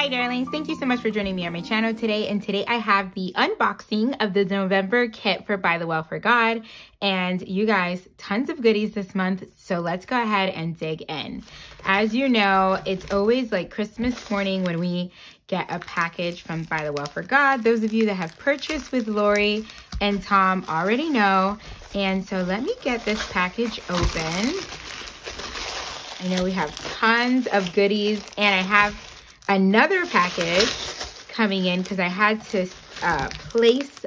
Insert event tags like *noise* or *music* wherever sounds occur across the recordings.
Hi darlings, thank you so much for joining me on my channel today. And today I have the unboxing of the November kit for By the Well for God. And you guys, tons of goodies this month. So let's go ahead and dig in. As you know, it's always like Christmas morning when we get a package from By the Well for God. Those of you that have purchased with Lori and Tom already know. And so let me get this package open. I know we have tons of goodies and I have another package coming in because I had to uh, place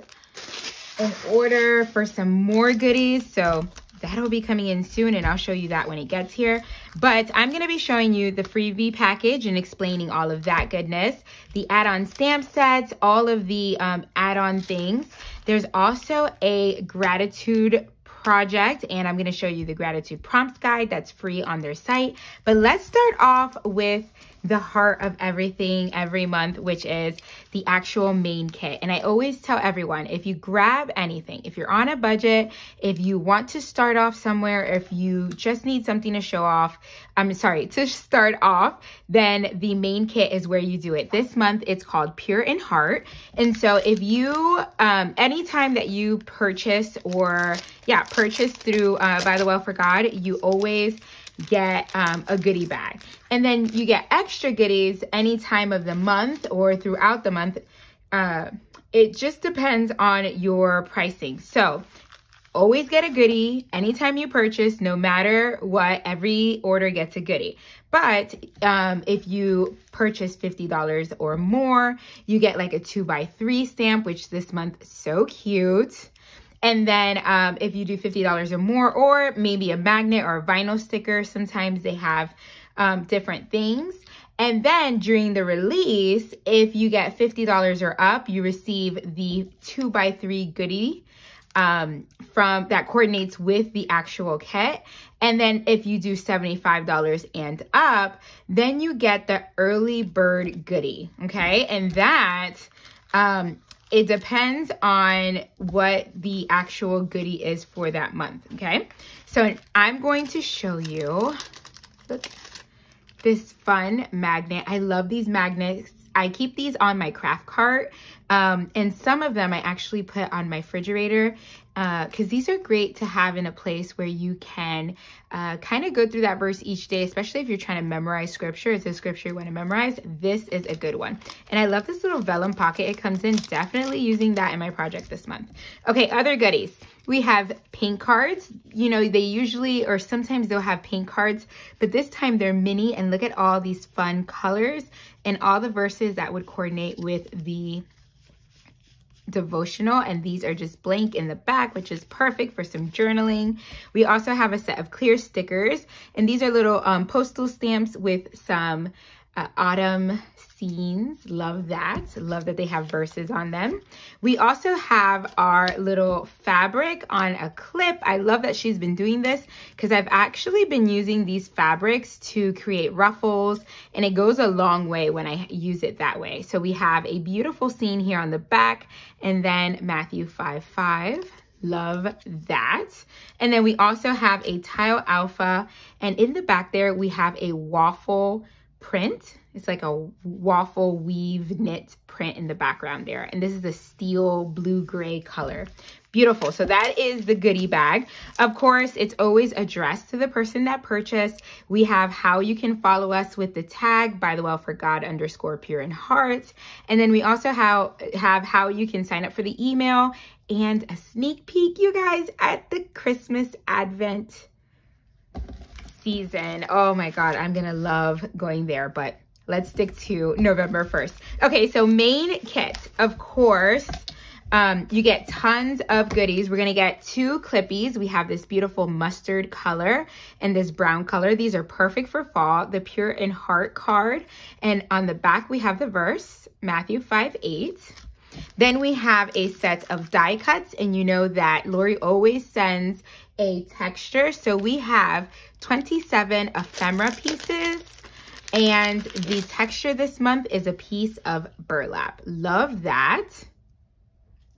an order for some more goodies. So that'll be coming in soon and I'll show you that when it gets here. But I'm to be showing you the freebie package and explaining all of that goodness. The add-on stamp sets, all of the um, add-on things. There's also a gratitude project and I'm to show you the gratitude prompts guide that's free on their site. But let's start off with the heart of everything every month, which is the actual main kit. And I always tell everyone, if you grab anything, if you're on a budget, if you want to start off somewhere, if you just need something to show off, I'm sorry, to start off, then the main kit is where you do it. This month, it's called Pure in Heart. And so if you, um, anytime that you purchase or, yeah, purchase through uh, By the Well for God, you always get um, a goodie bag. And then you get extra goodies any time of the month or throughout the month. Uh, it just depends on your pricing. So always get a goodie anytime you purchase, no matter what, every order gets a goodie. But um, if you purchase $50 or more, you get like a two by three stamp, which this month is so cute. And then um, if you do $50 or more, or maybe a magnet or a vinyl sticker, sometimes they have um, different things. And then during the release, if you get $50 or up, you receive the two by three goodie um, from that coordinates with the actual kit. And then if you do $75 and up, then you get the early bird goodie. Okay. And that um, it depends on what the actual goodie is for that month, okay? So I'm going to show you look, this fun magnet. I love these magnets. I keep these on my craft cart um, and some of them I actually put on my refrigerator because uh, these are great to have in a place where you can uh, kind of go through that verse each day, especially if you're trying to memorize scripture. It's a scripture you want to memorize. This is a good one. And I love this little vellum pocket it comes in. Definitely using that in my project this month. Okay, other goodies. We have paint cards. You know, they usually, or sometimes they'll have paint cards, but this time they're mini and look at all these fun colors and all the verses that would coordinate with the devotional and these are just blank in the back which is perfect for some journaling. We also have a set of clear stickers and these are little um, postal stamps with some uh, autumn scenes. Love that. Love that they have verses on them. We also have our little fabric on a clip. I love that she's been doing this because I've actually been using these fabrics to create ruffles and it goes a long way when I use it that way. So we have a beautiful scene here on the back and then Matthew 5, 5. Love that. And then we also have a tile alpha and in the back there we have a waffle print. It's like a waffle weave knit print in the background there. And this is a steel blue gray color. Beautiful. So that is the goodie bag. Of course, it's always addressed to the person that purchased. We have how you can follow us with the tag by the well for God underscore pure in heart. And then we also how, have how you can sign up for the email and a sneak peek, you guys, at the Christmas Advent season. Oh my God, I'm gonna love going there, but let's stick to November 1st. Okay, so main kit, of course, um, you get tons of goodies. We're gonna get two clippies. We have this beautiful mustard color and this brown color. These are perfect for fall. The Pure in Heart card. And on the back, we have the verse, Matthew 5, 8. Then we have a set of die cuts, and you know that Lori always sends a texture. So we have 27 ephemera pieces, and the texture this month is a piece of burlap. Love that.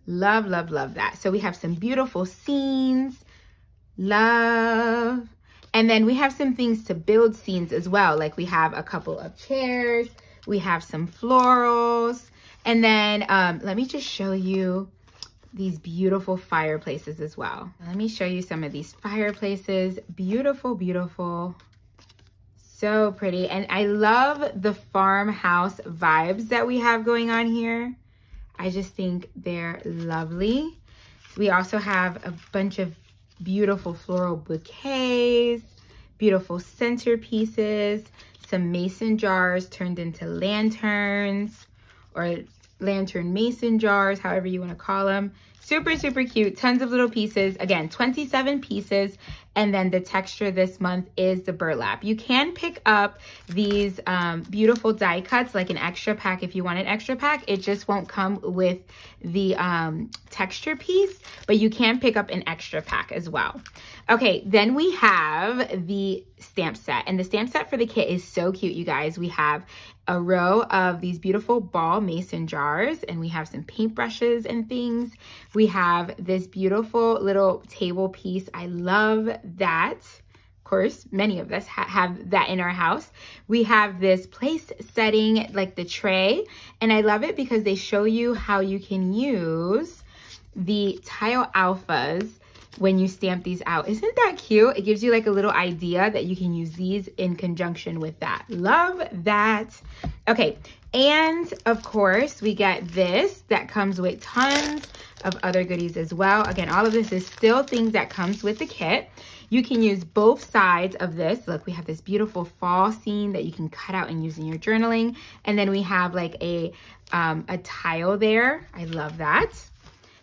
Love, love, love that. So we have some beautiful scenes. Love. And then we have some things to build scenes as well. Like we have a couple of chairs. We have some florals. And then um, let me just show you these beautiful fireplaces as well. Let me show you some of these fireplaces. Beautiful, beautiful. So pretty. And I love the farmhouse vibes that we have going on here. I just think they're lovely. We also have a bunch of beautiful floral bouquets, beautiful centerpieces, some mason jars turned into lanterns or lantern mason jars, however you want to call them. Super, super cute. Tons of little pieces. Again, 27 pieces. And then the texture this month is the burlap. You can pick up these um, beautiful die cuts like an extra pack if you want an extra pack. It just won't come with the um, texture piece, but you can pick up an extra pack as well. Okay, then we have the stamp set. And the stamp set for the kit is so cute, you guys. We have a row of these beautiful ball mason jars and we have some paintbrushes and things. We have this beautiful little table piece. I love that. Of course, many of us ha have that in our house. We have this place setting, like the tray, and I love it because they show you how you can use the tile alphas when you stamp these out. Isn't that cute? It gives you like a little idea that you can use these in conjunction with that. Love that. Okay, and of course we get this that comes with tons of other goodies as well. Again, all of this is still things that comes with the kit. You can use both sides of this. Look, we have this beautiful fall scene that you can cut out and use in your journaling. And then we have like a, um, a tile there. I love that.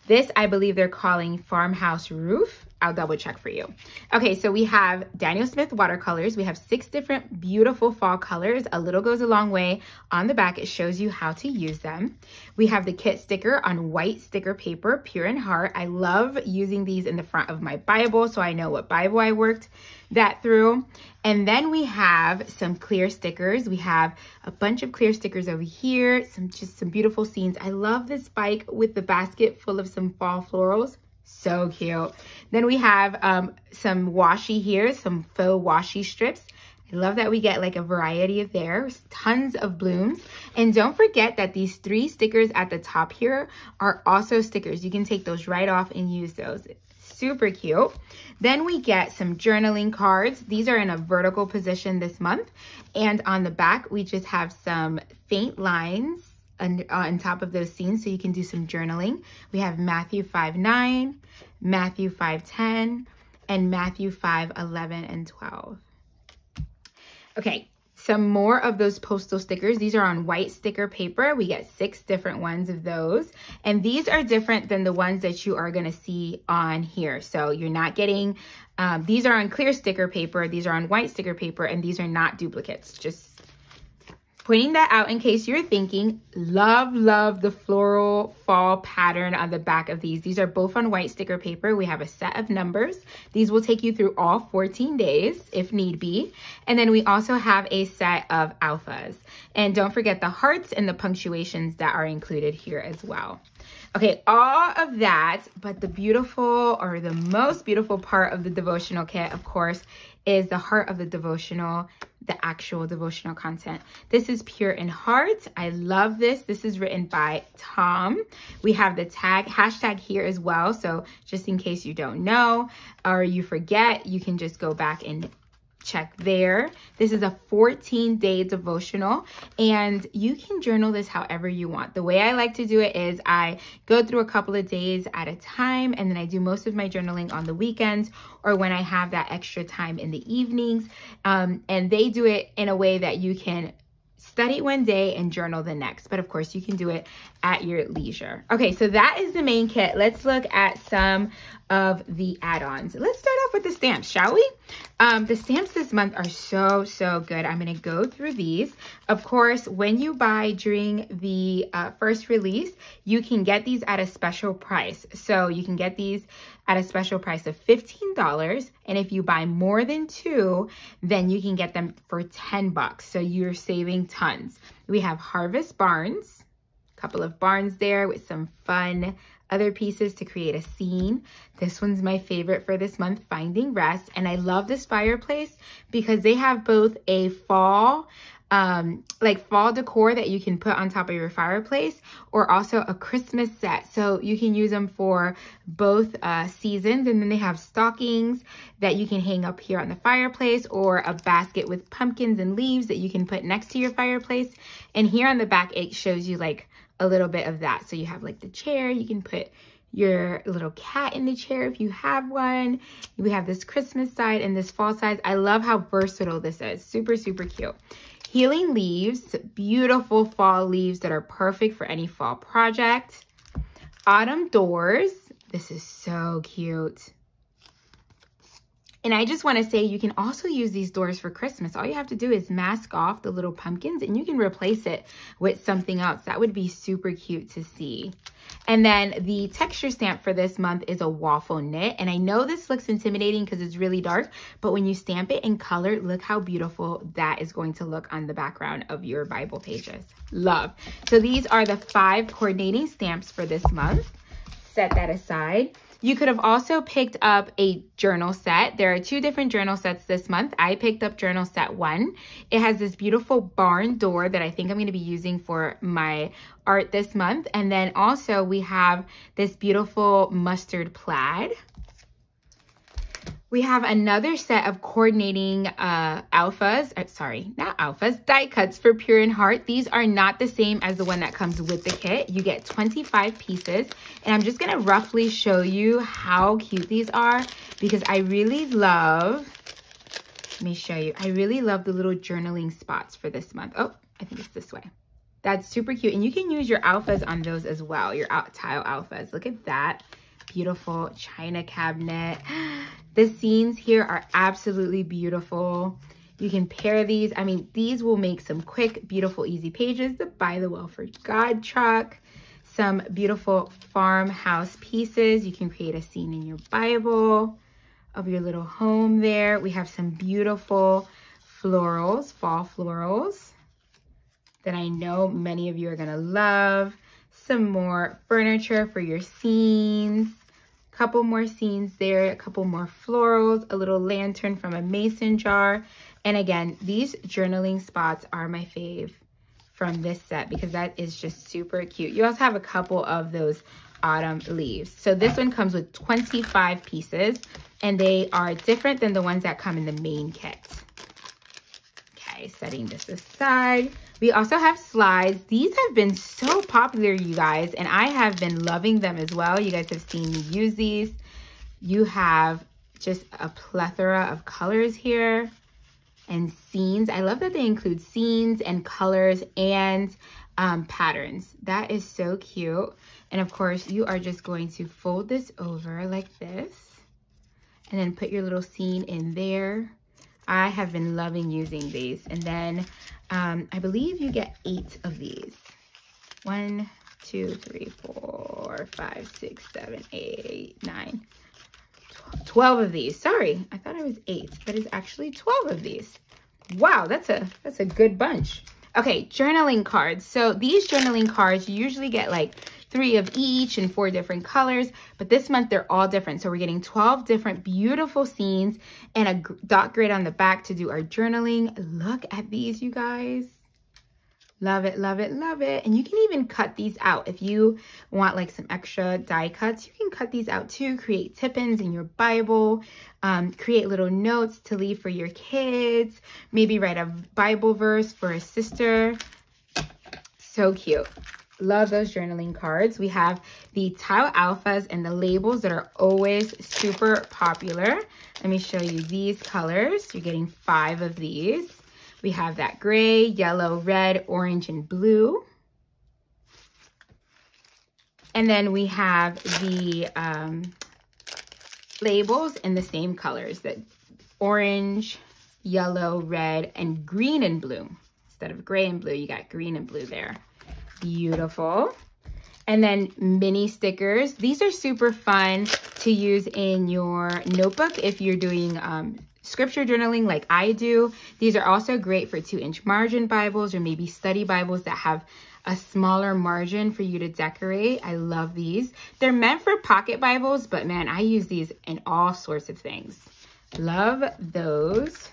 This, I believe they're calling Farmhouse Roof. I'll double check for you. Okay, so we have Daniel Smith watercolors. We have six different beautiful fall colors. A little goes a long way. On the back, it shows you how to use them. We have the kit sticker on white sticker paper, pure in heart. I love using these in the front of my Bible so I know what Bible I worked that through. And then we have some clear stickers. We have a bunch of clear stickers over here, some just some beautiful scenes. I love this bike with the basket full of some fall florals. So cute. Then we have um, some washi here, some faux washi strips. I love that we get like a variety of there, tons of blooms. And don't forget that these three stickers at the top here are also stickers. You can take those right off and use those. Super cute. Then we get some journaling cards. These are in a vertical position this month. And on the back, we just have some faint lines on, on top of those scenes so you can do some journaling. We have Matthew 5, 9, Matthew 5, 10, and Matthew 5, 11, and 12. Okay, some more of those postal stickers. These are on white sticker paper. We get six different ones of those. And these are different than the ones that you are going to see on here. So you're not getting, um, these are on clear sticker paper. These are on white sticker paper. And these are not duplicates. Just Pointing that out in case you're thinking, love, love the floral fall pattern on the back of these. These are both on white sticker paper. We have a set of numbers. These will take you through all 14 days if need be. And then we also have a set of alphas. And don't forget the hearts and the punctuations that are included here as well. Okay, all of that, but the beautiful or the most beautiful part of the devotional kit, of course, is the heart of the devotional, the actual devotional content. This is pure in heart. I love this. This is written by Tom. We have the tag hashtag here as well. So just in case you don't know or you forget, you can just go back and check there. This is a 14 day devotional and you can journal this however you want. The way I like to do it is I go through a couple of days at a time and then I do most of my journaling on the weekends or when I have that extra time in the evenings. Um, and they do it in a way that you can study one day and journal the next. But of course, you can do it at your leisure. Okay, so that is the main kit. Let's look at some of the add-ons. Let's start off with the stamps, shall we? Um, the stamps this month are so, so good. I'm going to go through these. Of course, when you buy during the uh, first release, you can get these at a special price. So you can get these at a special price of $15. And if you buy more than two, then you can get them for 10 bucks. So you're saving tons. We have Harvest Barns, a couple of barns there with some fun other pieces to create a scene. This one's my favorite for this month, Finding Rest. And I love this fireplace because they have both a fall um, like fall decor that you can put on top of your fireplace or also a Christmas set. So you can use them for both uh, seasons. And then they have stockings that you can hang up here on the fireplace or a basket with pumpkins and leaves that you can put next to your fireplace. And here on the back, it shows you like a little bit of that. So you have like the chair, you can put your little cat in the chair if you have one. We have this Christmas side and this fall size. I love how versatile this is. Super, super cute. Healing leaves, beautiful fall leaves that are perfect for any fall project. Autumn doors. This is so cute. And I just want to say you can also use these doors for Christmas. All you have to do is mask off the little pumpkins and you can replace it with something else. That would be super cute to see. And then the texture stamp for this month is a waffle knit. And I know this looks intimidating because it's really dark, but when you stamp it in color, look how beautiful that is going to look on the background of your Bible pages. Love. So these are the five coordinating stamps for this month. Set that aside. You could have also picked up a journal set. There are two different journal sets this month. I picked up journal set one. It has this beautiful barn door that I think I'm going to be using for my art this month. And then also we have this beautiful mustard plaid. We have another set of coordinating uh, alphas, uh, sorry, not alphas, die cuts for Pure in Heart. These are not the same as the one that comes with the kit. You get 25 pieces, and I'm just gonna roughly show you how cute these are because I really love, let me show you, I really love the little journaling spots for this month. Oh, I think it's this way. That's super cute, and you can use your alphas on those as well, your tile alphas. Look at that beautiful china cabinet. The scenes here are absolutely beautiful. You can pair these. I mean, these will make some quick, beautiful, easy pages. The By the Well for God truck. Some beautiful farmhouse pieces. You can create a scene in your Bible of your little home there. We have some beautiful florals, fall florals that I know many of you are gonna love. Some more furniture for your scenes couple more scenes there, a couple more florals, a little lantern from a mason jar. And again, these journaling spots are my fave from this set because that is just super cute. You also have a couple of those autumn leaves. So this one comes with 25 pieces and they are different than the ones that come in the main kit. Okay, setting this aside. We also have slides. These have been so popular, you guys, and I have been loving them as well. You guys have seen me use these. You have just a plethora of colors here and scenes. I love that they include scenes and colors and um, patterns. That is so cute. And of course, you are just going to fold this over like this and then put your little scene in there. I have been loving using these. And then um, I believe you get eight of these. One, two, three, four, five, six, seven, eight, nine, 12 of these. Sorry, I thought it was eight, but it's actually 12 of these. Wow, that's a that's a good bunch. Okay, journaling cards. So these journaling cards, you usually get like three of each in four different colors, but this month they're all different. So we're getting 12 different beautiful scenes and a dot grid on the back to do our journaling. Look at these, you guys. Love it, love it, love it. And you can even cut these out. If you want like some extra die cuts, you can cut these out too. Create tip-ins in your Bible. Um, create little notes to leave for your kids. Maybe write a Bible verse for a sister. So cute. Love those journaling cards. We have the Tile Alphas and the labels that are always super popular. Let me show you these colors. You're getting five of these. We have that gray, yellow, red, orange, and blue. And then we have the um, labels in the same colors, that orange, yellow, red, and green and blue. Instead of gray and blue, you got green and blue there. Beautiful. And then mini stickers. These are super fun to use in your notebook if you're doing um, scripture journaling like I do. These are also great for two inch margin Bibles or maybe study Bibles that have a smaller margin for you to decorate. I love these. They're meant for pocket Bibles, but man, I use these in all sorts of things. Love those.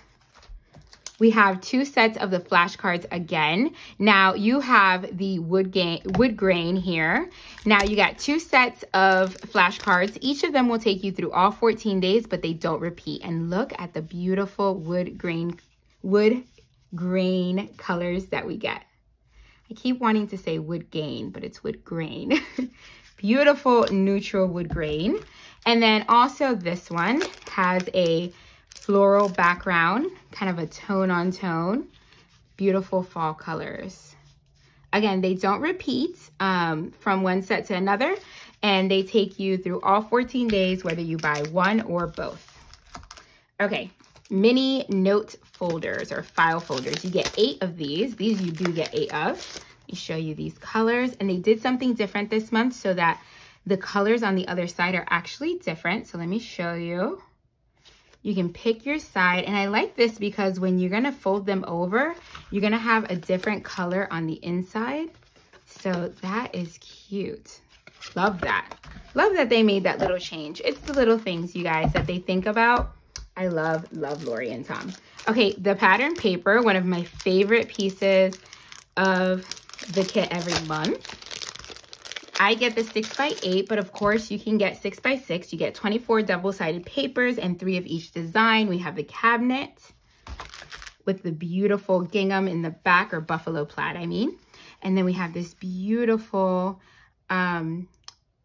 We have two sets of the flashcards again. Now you have the wood, wood grain here. Now you got two sets of flashcards. Each of them will take you through all 14 days, but they don't repeat. And look at the beautiful wood grain, wood grain colors that we get. I keep wanting to say wood gain, but it's wood grain. *laughs* beautiful neutral wood grain. And then also this one has a floral background, kind of a tone on tone. Beautiful fall colors. Again, they don't repeat um, from one set to another, and they take you through all 14 days, whether you buy one or both. Okay, mini note folders or file folders. You get eight of these. These you do get eight of. Let me show you these colors. And they did something different this month so that the colors on the other side are actually different. So let me show you. You can pick your side. And I like this because when you're going to fold them over, you're going to have a different color on the inside. So that is cute. Love that. Love that they made that little change. It's the little things, you guys, that they think about. I love, love Lori and Tom. Okay, the pattern paper, one of my favorite pieces of the kit every month. I get the 6 by 8 but of course you can get 6 by 6 You get 24 double-sided papers and three of each design. We have the cabinet with the beautiful gingham in the back, or buffalo plaid, I mean. And then we have this beautiful, um,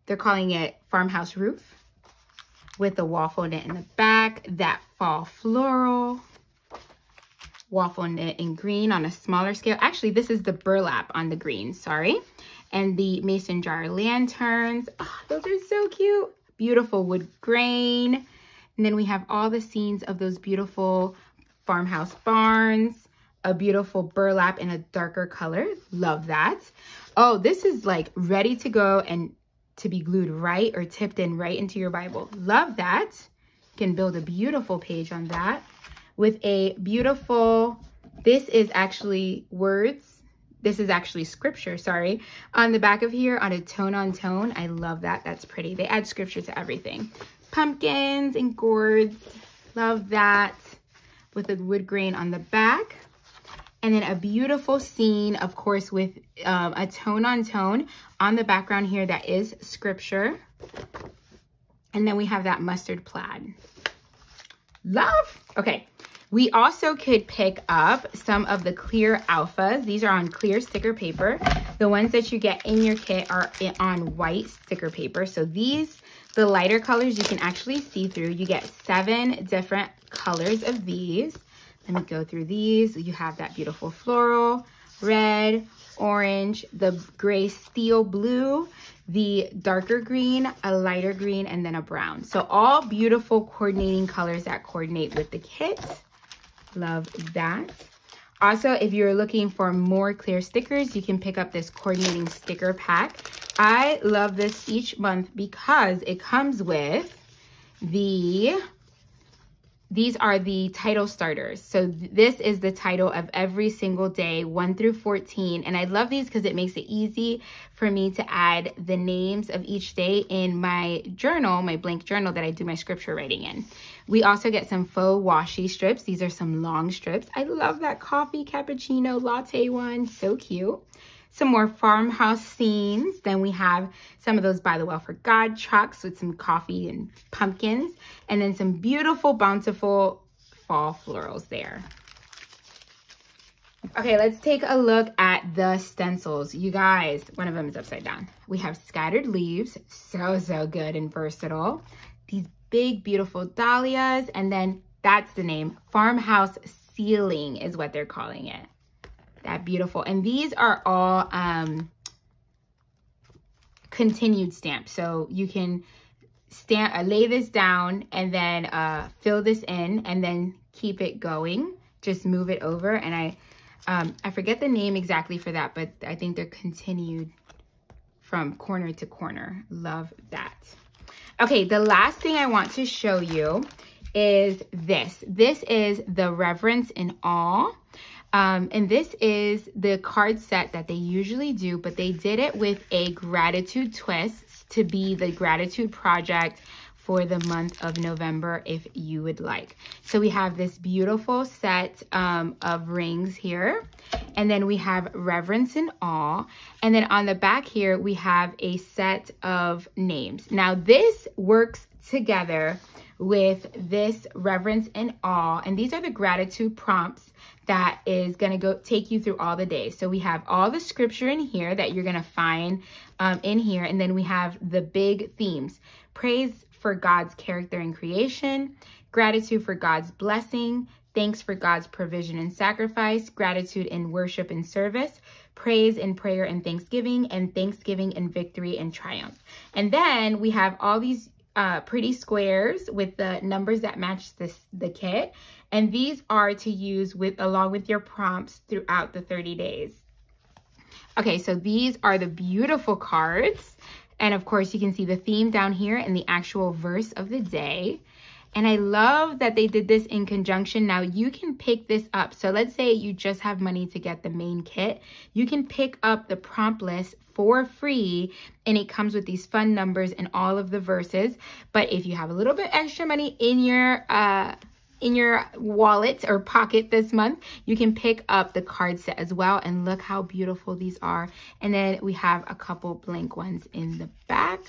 they're calling it farmhouse roof with the waffle knit in the back, that fall floral, waffle knit in green on a smaller scale. Actually, this is the burlap on the green, sorry and the mason jar lanterns. Oh, those are so cute. Beautiful wood grain. And then we have all the scenes of those beautiful farmhouse barns, a beautiful burlap in a darker color. Love that. Oh, this is like ready to go and to be glued right or tipped in right into your Bible. Love that. You can build a beautiful page on that with a beautiful, this is actually words this is actually scripture, sorry, on the back of here on a tone on tone. I love that. That's pretty. They add scripture to everything. Pumpkins and gourds. Love that. With the wood grain on the back. And then a beautiful scene, of course, with um, a tone on tone on the background here that is scripture. And then we have that mustard plaid. Love. Okay, we also could pick up some of the clear alphas. These are on clear sticker paper. The ones that you get in your kit are on white sticker paper. So these, the lighter colors, you can actually see through. You get seven different colors of these. Let me go through these. You have that beautiful floral, red, orange, the gray steel blue, the darker green, a lighter green, and then a brown. So all beautiful coordinating colors that coordinate with the kit. Love that. Also, if you're looking for more clear stickers, you can pick up this coordinating sticker pack. I love this each month because it comes with the these are the title starters. So this is the title of every single day, 1 through 14. And I love these because it makes it easy for me to add the names of each day in my journal, my blank journal that I do my scripture writing in. We also get some faux washi strips. These are some long strips. I love that coffee cappuccino latte one. So cute some more farmhouse scenes. Then we have some of those By the Well for God trucks with some coffee and pumpkins. And then some beautiful, bountiful fall florals there. Okay, let's take a look at the stencils. You guys, one of them is upside down. We have scattered leaves, so, so good and versatile. These big, beautiful dahlias, and then that's the name, farmhouse ceiling is what they're calling it that beautiful. And these are all um, continued stamps. So you can stamp, uh, lay this down and then uh, fill this in and then keep it going. Just move it over. And I, um, I forget the name exactly for that, but I think they're continued from corner to corner. Love that. Okay, the last thing I want to show you is this. This is the Reverence in Awe. Um, and this is the card set that they usually do, but they did it with a gratitude twist to be the gratitude project for the month of November if you would like. So we have this beautiful set um, of rings here. And then we have reverence and awe. And then on the back here, we have a set of names. Now this works together with this reverence and awe. And these are the gratitude prompts that is going to go take you through all the days. So we have all the scripture in here that you're going to find um, in here. And then we have the big themes. Praise for God's character and creation, gratitude for God's blessing, thanks for God's provision and sacrifice, gratitude in worship and service, praise and prayer and thanksgiving, and thanksgiving and victory and triumph. And then we have all these uh, pretty squares with the numbers that match this the kit. And these are to use with along with your prompts throughout the 30 days. Okay, so these are the beautiful cards. And of course, you can see the theme down here and the actual verse of the day. And I love that they did this in conjunction. Now you can pick this up. So let's say you just have money to get the main kit. You can pick up the prompt list for free and it comes with these fun numbers and all of the verses. But if you have a little bit extra money in your uh, in your wallet or pocket this month, you can pick up the card set as well. And look how beautiful these are. And then we have a couple blank ones in the back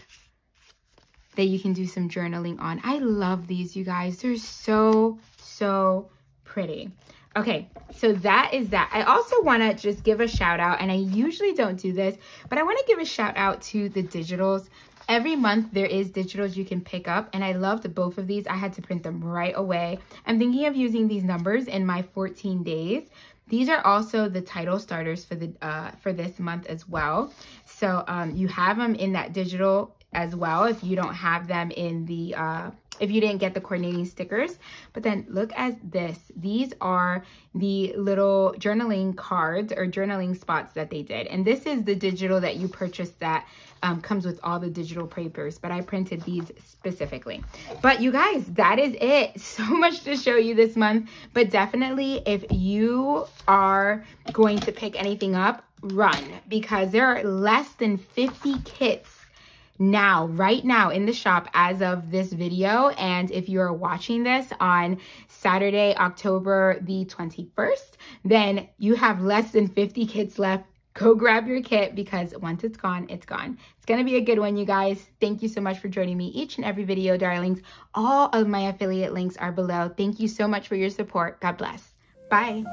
that you can do some journaling on. I love these, you guys. They're so, so pretty. Okay, so that is that. I also want to just give a shout out, and I usually don't do this, but I want to give a shout out to the digitals. Every month there is digitals you can pick up, and I loved both of these. I had to print them right away. I'm thinking of using these numbers in my 14 days. These are also the title starters for the uh, for this month as well. So um, you have them in that digital as well if you don't have them in the uh, if you didn't get the coordinating stickers. But then look at this. These are the little journaling cards or journaling spots that they did. And this is the digital that you purchased that um, comes with all the digital papers. But I printed these specifically. But you guys, that is it. *laughs* So much to show you this month. But definitely if you are going to pick anything up, run. Because there are less than 50 kits now, right now in the shop as of this video. And if you're watching this on Saturday, October the 21st, then you have less than 50 kits left. Go grab your kit because once it's gone, it's gone. It's going to be a good one, you guys. Thank you so much for joining me each and every video, darlings. All of my affiliate links are below. Thank you so much for your support. God bless. Bye.